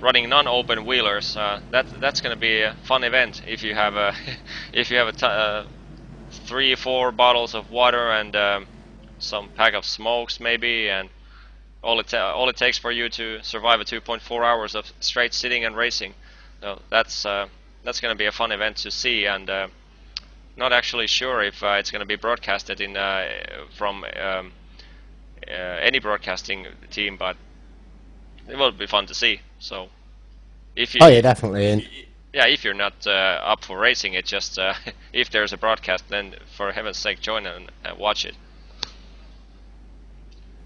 running non-open wheelers. That that's going to be a fun event if you have a <laughs> if you have a t three four bottles of water and um, some pack of smokes maybe, and all it all it takes for you to survive a 2.4 hours of straight sitting and racing. So that's uh, that's going to be a fun event to see, and uh, not actually sure if uh, it's going to be broadcasted in from um, any broadcasting team, but it will be fun to see. So, if you, oh yeah, definitely. And yeah, if you're not uh, up for racing it, just uh, <laughs> if there's a broadcast, then for heaven's sake, join and uh, watch it.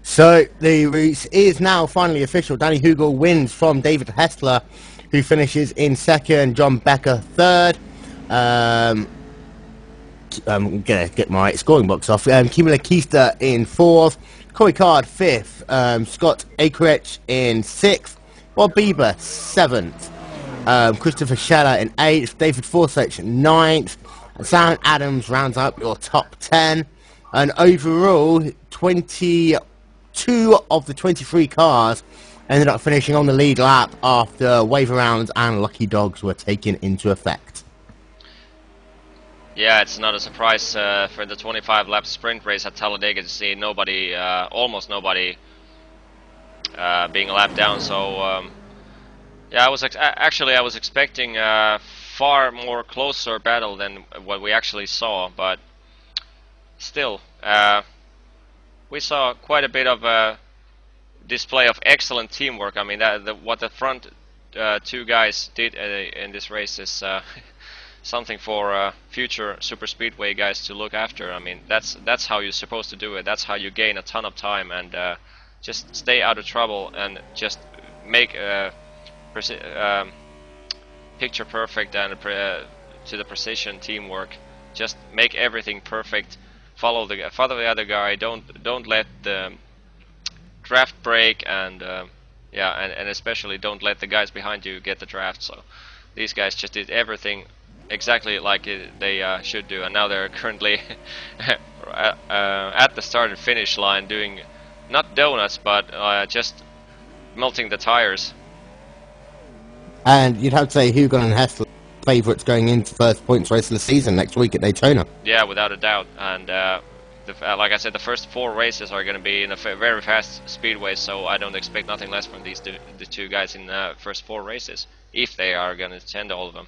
So the race is now finally official. Danny Hugel wins from David Hessler, who finishes in second. John Becker third. Um, I'm gonna get my scoring box off. Um, Kimula Keister in fourth. Corey Card fifth, um, Scott Eckrich in sixth, Bob Bieber seventh, um, Christopher Scheller in eighth, David Forsage ninth, and Sam Adams rounds up your top ten. And overall, 22 of the 23 cars ended up finishing on the lead lap after wave rounds and lucky dogs were taken into effect. Yeah, it's not a surprise uh, for the 25 lap sprint race at Talladega to see nobody, uh, almost nobody, uh, being lapped down. So, um, yeah, I was actually I was expecting a far more closer battle than what we actually saw, but still, uh, we saw quite a bit of a display of excellent teamwork. I mean, that, the, what the front uh, two guys did uh, in this race is <laughs> something for uh, future super speedway guys to look after. I mean, that's that's how you're supposed to do it. That's how you gain a ton of time and uh, just stay out of trouble and just make a um, picture perfect and uh, to the precision teamwork. Just make everything perfect. Follow the follow the other guy. Don't don't let the draft break and uh, yeah, and, and especially don't let the guys behind you get the draft. So these guys just did everything exactly like it, they uh, should do, and now they're <laughs> currently <laughs> uh, at the start and finish line doing not donuts, but uh, just melting the tires. And you'd have to say Hugon and Hessler favourites going into first points race of the season next week at Daytona. Yeah, without a doubt. And uh, the, uh, like I said, the first four races are going to be in a very fast speedway, so I don't expect nothing less from these two, the two guys in the first four races, if they are going to attend all of them.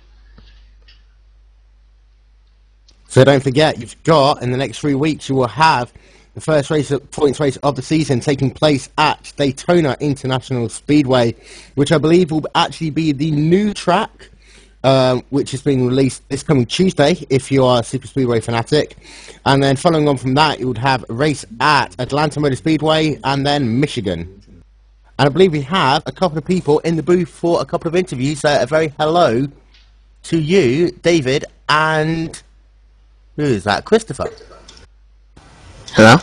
So don't forget, you've got in the next three weeks you will have the first race of, points race of the season taking place at Daytona International Speedway, which I believe will actually be the new track um, which is being released this coming Tuesday if you are a Super Speedway fanatic. And then following on from that, you would have a race at Atlanta Motor Speedway and then Michigan. And I believe we have a couple of people in the booth for a couple of interviews. So a very hello to you, David, and who is that? Christopher. Hello?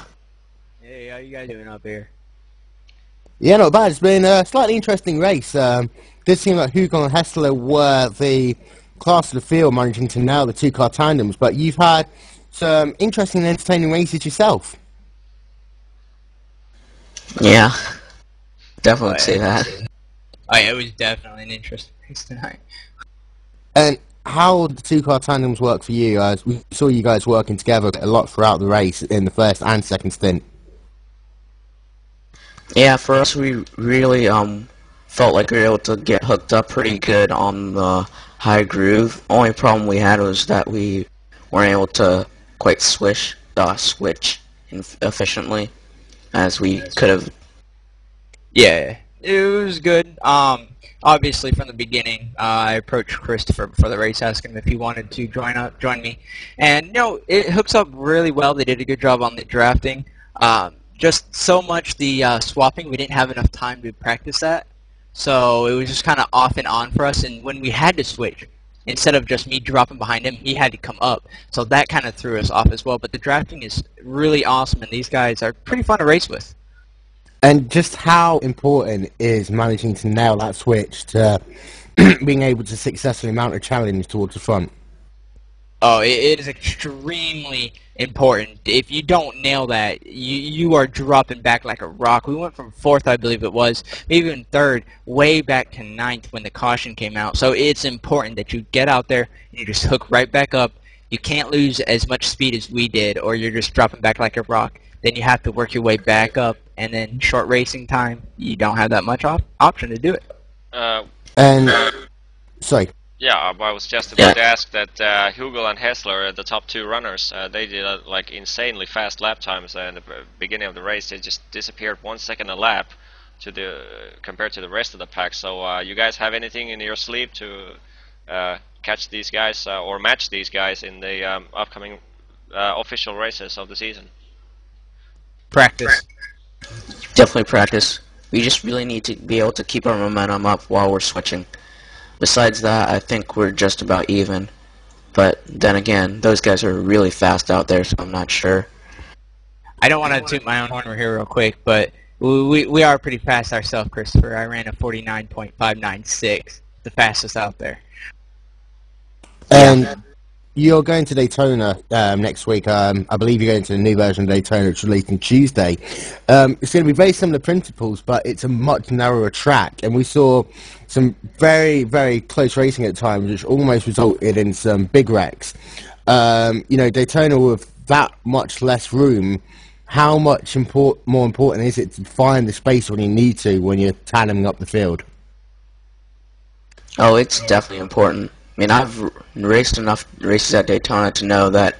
Hey, how you guys doing up here? Yeah, not bad. It's been a slightly interesting race. Um, did seem like Hugo and Hessler were the class of the field managing to nail the two-car tandems, but you've had some interesting and entertaining races yourself. Yeah. Definitely say that. Oh yeah, it was definitely an interesting race tonight. And how the two-car tandems work for you? As we saw you guys working together a lot throughout the race in the first and second stint. Yeah, for us, we really um felt like we were able to get hooked up pretty good on the high groove. Only problem we had was that we weren't able to quite switch uh, switch efficiently as we could have. Yeah, it was good. Um, obviously from the beginning, uh, I approached Christopher before the race, asking him if he wanted to join up, join me, and you know it hooks up really well. They did a good job on the drafting. Um, just so much the uh, swapping, we didn't have enough time to practice that. So it was just kind of off and on for us. And when we had to switch, instead of just me dropping behind him, he had to come up. So that kind of threw us off as well. But the drafting is really awesome, and these guys are pretty fun to race with. And just how important is managing to nail that switch to <clears throat> being able to successfully mount a challenge towards the front? Oh, it, it is extremely important. If you don't nail that, you you are dropping back like a rock. We went from fourth, I believe it was, maybe even third, way back to ninth when the caution came out. So it's important that you get out there and you just hook right back up. You can't lose as much speed as we did, or you're just dropping back like a rock. Then you have to work your way back up, and then short racing time, you don't have that much op- option to do it. Uh, And sorry, yeah, I was just about Yeah. to ask that uh, Hugel and Hessler, the top two runners, uh, they did uh, like insanely fast lap times uh, in the beginning of the race. They just disappeared one second a lap to the compared to the rest of the pack. So uh, you guys have anything in your sleeve to uh, catch these guys uh, or match these guys in the um, upcoming uh, official races of the season? Practice. Definitely practice. We just really need to be able to keep our momentum up while we're switching. Besides that, I think we're just about even. But then again, those guys are really fast out there, so I'm not sure. I don't want to toot my own horn here real quick, but we, we, we are pretty fast ourselves, Christopher. I ran a 49.596, the fastest out there. and you're going to Daytona um, next week. Um, I believe you're going to the new version of Daytona, which is released on Tuesday. Um, it's going to be very similar principles, but it's a much narrower track. And we saw some very, very close racing at times, which almost resulted in some big wrecks. Um, you know, Daytona with that much less room. How much import- more important is it to find the space when you need to when you're tandeming up the field? Oh, it's definitely important. Mean, I've raced enough races at Daytona to know that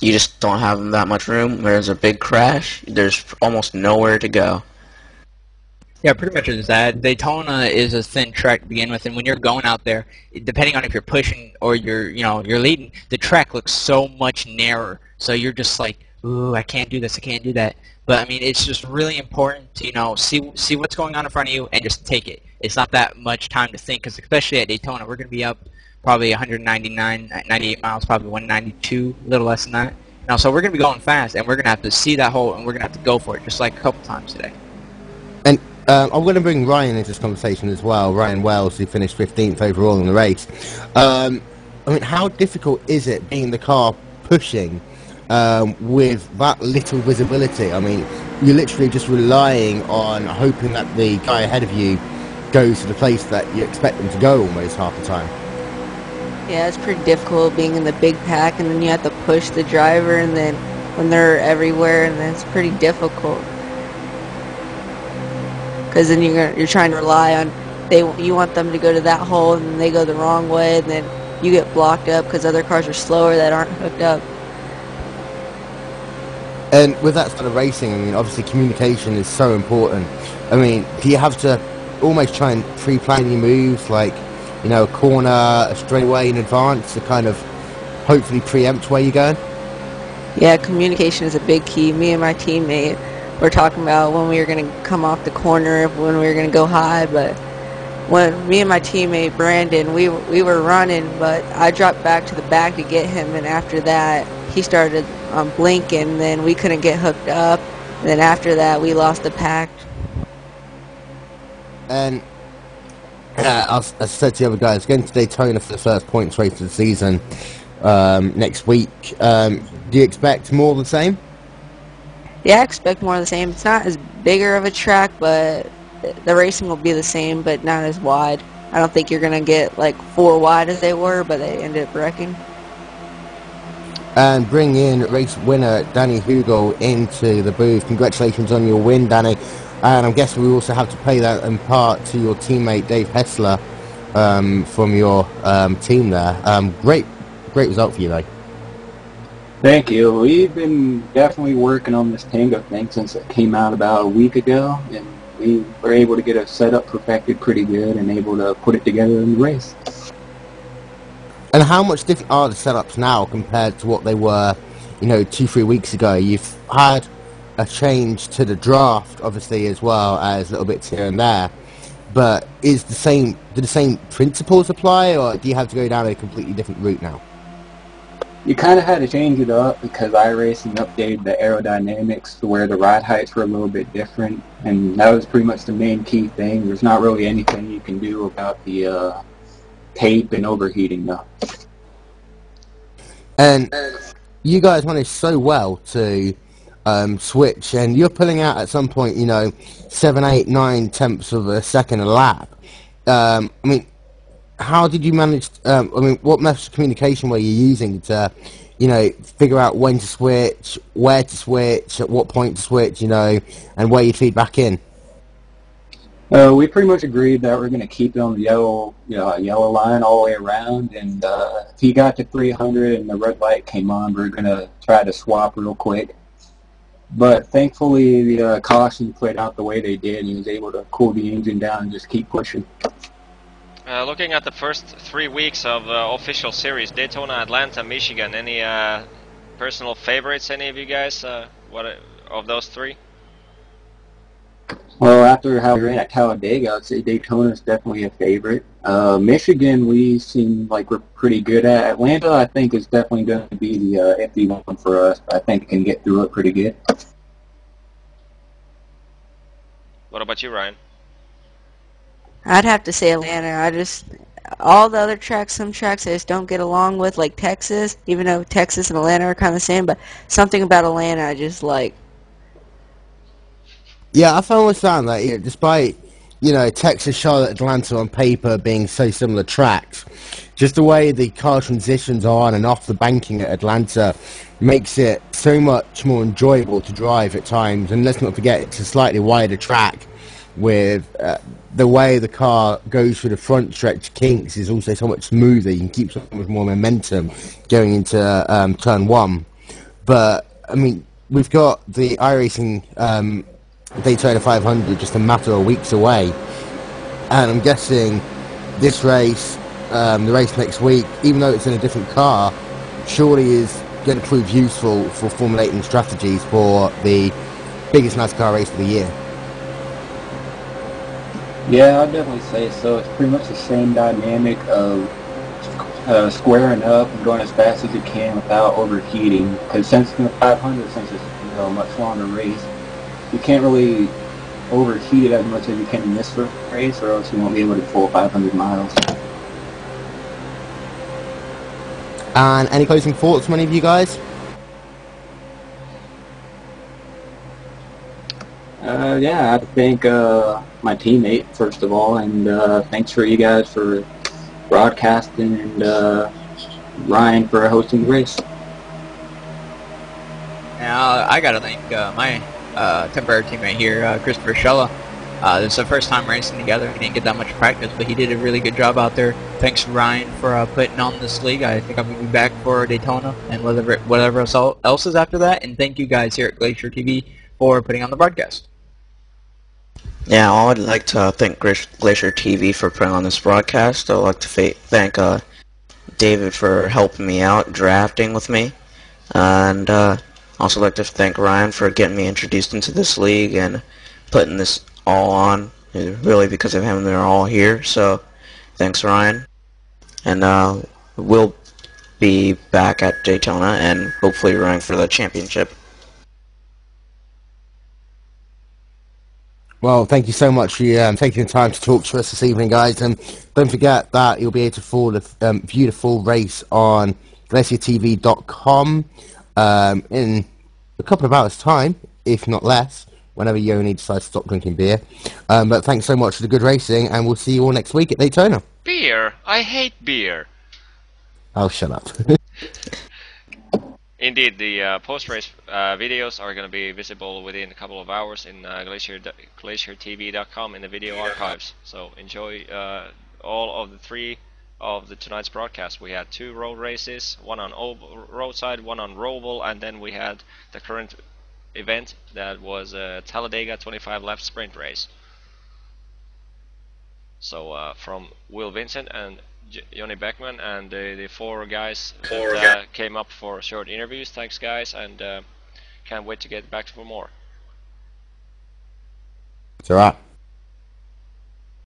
you just don't have that much room. There's a big crash. There's almost nowhere to go. Yeah, pretty much is that. Daytona is a thin track to begin with, and when you're going out there, depending on if you're pushing or you're, you know, you're leading, the track looks so much narrower. So you're just like, ooh, I can't do this, I can't do that. But I mean, it's just really important to, you know, see see what's going on in front of you and just take it. It's not that much time to think, because especially at Daytona, we're going to be up probably 199, 98 miles, probably 192, a little less than that. Know, so we're going to be going fast, and we're going to have to see that hole, and we're going to have to go for it, just like a couple times today. And um, I'm going to bring Ryan into this conversation as well. Ryan Wells, who finished 15th overall in the race. Um, I mean, how difficult is it being the car pushing um, with that little visibility? I mean, you're literally just relying on hoping that the guy ahead of you goes to the place that you expect them to go almost half the time. Yeah, it's pretty difficult being in the big pack, and then you have to push the driver, and then when they're everywhere, and then it's pretty difficult. Because then you're you're trying to rely on they you want them to go to that hole, and they go the wrong way, and then you get blocked up because other cars are slower that aren't hooked up. And with that sort of racing, I mean, obviously communication is so important. I mean, do you have to almost try and pre-plan your moves? Like, you know, a corner, a straightaway in advance to kind of hopefully preempt where you're going? Yeah, communication is a big key. Me and my teammate were talking about when we were going to come off the corner, when we were going to go high, but when me and my teammate Brandon, we we were running, but I dropped back to the back to get him, and after that, he started um, blinking. Then we couldn't get hooked up. And then after that, we lost the pack. And uh, as I said to the other guys, going to Daytona for the first points race of the season um, next week. Um, do you expect more of the same? Yeah, I expect more of the same. It's not as bigger of a track, but the racing will be the same, but not as wide. I don't think you're going to get like four wide as they were, but they ended up wrecking. And bring in race winner Danny Hugel into the booth. Congratulations on your win, Danny. And I'm guessing we also have to pay that in part to your teammate Dave Hessler um, from your um, team there. Um, great, great result for you, though. Thank you. We've been definitely working on this Tango thing since it came out about a week ago, and we were able to get a setup perfected pretty good and able to put it together in the race. And how much different are the setups now compared to what they were, you know, two, three weeks ago? You've had a change to the draft, obviously, as well as little bits here and there. But is the same, do the same principles apply, or do you have to go down a completely different route now? You kind of had to change it up because iRacing updated the aerodynamics to where the ride heights were a little bit different, and that was pretty much the main key thing. There's not really anything you can do about the uh, tape and overheating though. And you guys managed so well to um, switch, and you're pulling out at some point, you know, seven, eight, nine tenths of a second a lap. Um, I mean, how did you manage? Um, I mean, what methods of communication were you using to, you know, figure out when to switch, where to switch, at what point to switch, you know, and where you feed back in? Uh, we pretty much agreed that we're going to keep the yellow, you know, yellow line all the way around. And uh, if he got to 300 and the red light came on, we're going to try to swap real quick. But thankfully, the uh, caution played out the way they did, and he was able to cool the engine down and just keep pushing. Uh, looking at the first three weeks of uh, official series, Daytona, Atlanta, Michigan, any uh, personal favorites? Any of you guys? Uh, what of those three? Well, after how we ran at Talladega, I'd say Daytona is definitely a favorite. Uh, Michigan, we seem like we're pretty good at. Atlanta, I think, is definitely going to be the uh, empty one for us. I think we can get through it pretty good. What about you, Ryan? I'd have to say Atlanta. I just all the other tracks, some tracks I just don't get along with, like Texas. Even though Texas and Atlanta are kind of the same, but something about Atlanta I just like. Yeah, always found that, you know, despite, you know, Texas, Charlotte, Atlanta on paper being so similar tracks, just the way the car transitions on and off the banking at Atlanta makes it so much more enjoyable to drive at times. And let's not forget, it's a slightly wider track with uh, the way the car goes through the front stretch kinks is also so much smoother. You can keep so much more momentum going into um, turn one. But, I mean, we've got the iRacing um, Daytona 500 just a matter of weeks away. And I'm guessing this race, um, the race next week, even though it's in a different car, surely is going to prove useful for formulating strategies for the biggest NASCAR race of the year. Yeah, I'd definitely say so. It's pretty much the same dynamic of uh, squaring up and going as fast as you can without overheating. Because since the 500, since it's you know, a much longer race, you can't really overheat it as much as you can in this race, or else you won't be able to pull 500 miles. And any closing thoughts from any of you guys? Uh, yeah, I thank uh, my teammate first of all, and uh, thanks for you guys for broadcasting and uh, Ryan for hosting the race. Now I gotta thank uh, my uh, temporary teammate here, uh, Christopher Shella. Uh, this is the first time racing together. We didn't get that much practice, but he did a really good job out there. Thanks, Ryan, for uh, putting on this league. I think I'm going to be back for Daytona and whatever, whatever else is after that. And thank you guys here at Glacier TV for putting on the broadcast. Yeah, I would like to thank Glacier TV for putting on this broadcast. I would like to thank uh, David for helping me out, drafting with me. And uh, also like to thank Ryan for getting me introduced into this league and putting this all on. Really, because of him, they're all here. So, thanks, Ryan. And uh, we'll be back at Daytona and hopefully running for the championship. Well, thank you so much for um, taking the time to talk to us this evening, guys. And don't forget that you'll be able to um, view the full race on glaciertv.com um, in a couple of hours' time, if not less, whenever Yoni decides to stop drinking beer. Um, but thanks so much for the good racing, and we'll see you all next week at Daytona. Beer? I hate beer. Oh, shut up. <laughs> Indeed, the uh, post-race uh, videos are going to be visible within a couple of hours in uh, Glacier, glaciertv.com in the video archives. So enjoy uh, all of the three of the tonight's broadcast. We had two road races, one on roadside, one on Roval, and then we had the current event that was a Talladega 25 lap sprint race. So uh, from Will Vincent and Johnny Beckman and the, the four guys four that uh, came up for short interviews. Thanks, guys, and uh, can't wait to get back for more. It's alright.